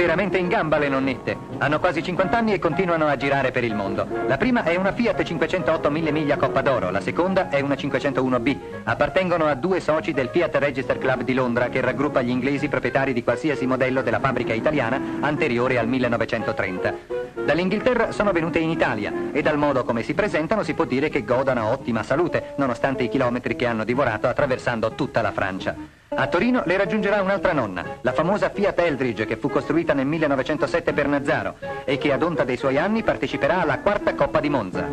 Veramente in gamba le nonnette. Hanno quasi 50 anni e continuano a girare per il mondo. La prima è una Fiat 508 1000 miglia Coppa d'Oro, la seconda è una 501B. Appartengono a due soci del Fiat Register Club di Londra che raggruppa gli inglesi proprietari di qualsiasi modello della fabbrica italiana anteriore al 1930. Dall'Inghilterra sono venute in Italia e dal modo come si presentano si può dire che godano ottima salute, nonostante i chilometri che hanno divorato attraversando tutta la Francia. A Torino le raggiungerà un'altra nonna, la famosa Fiat Eldridge che fu costruita nel 1907 per Nazzaro e che ad onta dei suoi anni parteciperà alla quarta Coppa di Monza.